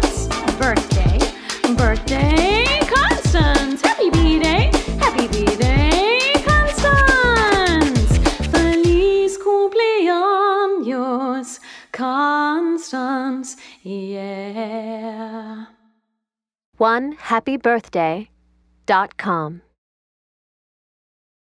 Constance. Birthday, birthday, Constance. Happy B-Day, happy B-Day, Constance. Feliz cumpleaños, Constance, yeah. One happy birthday dot com.